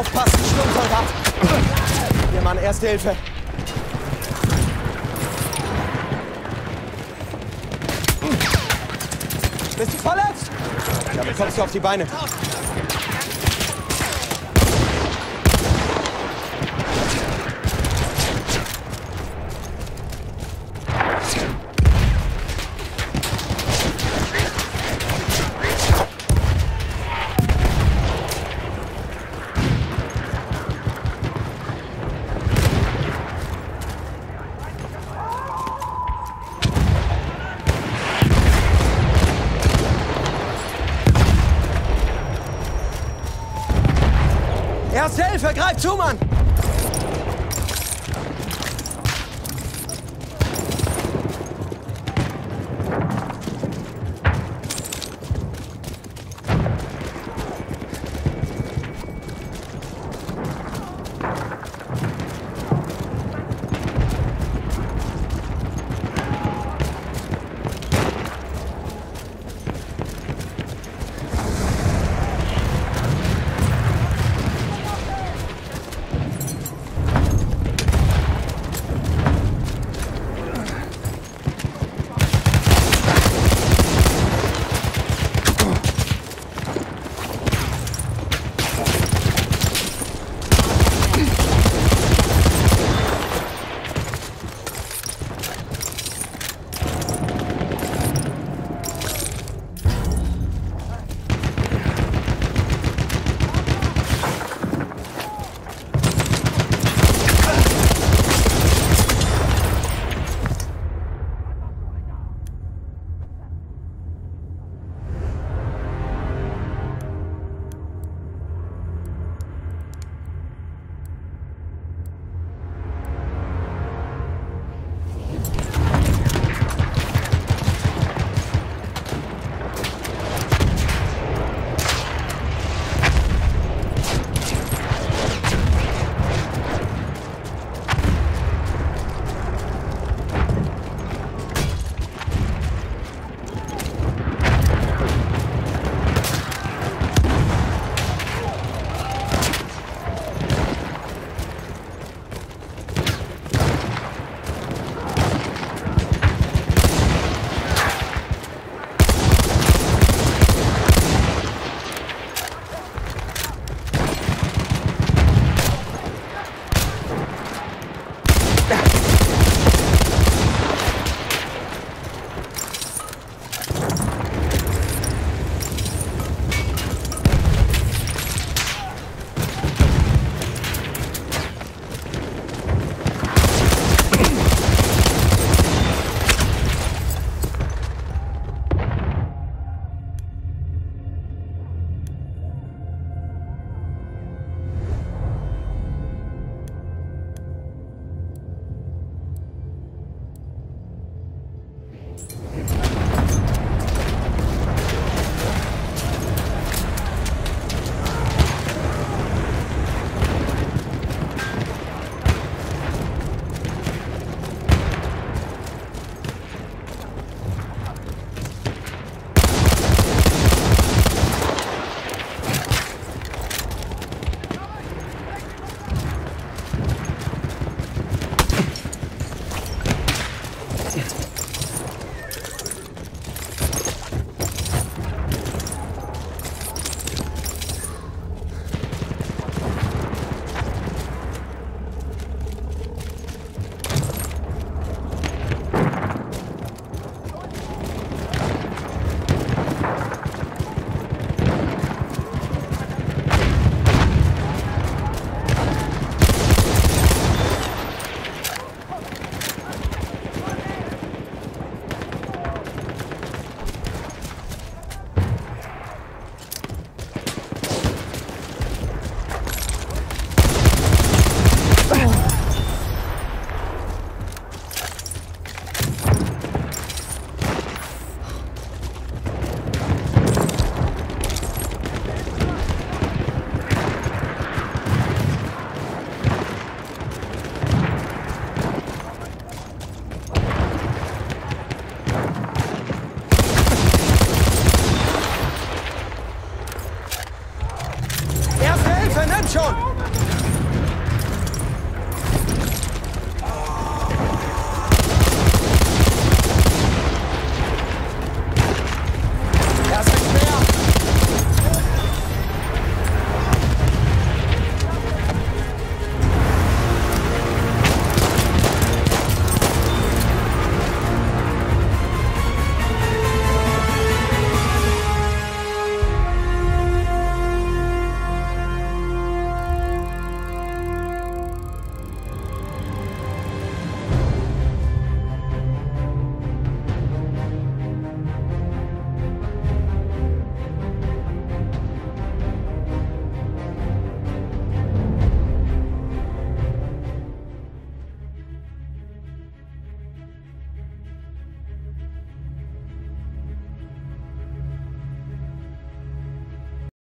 Aufpassen, Sturmsoldat! Hier, Mann, Erste Hilfe. Bist du verletzt? Damit kommst du auf die Beine. Erste Hilfe, greif zu, Mann!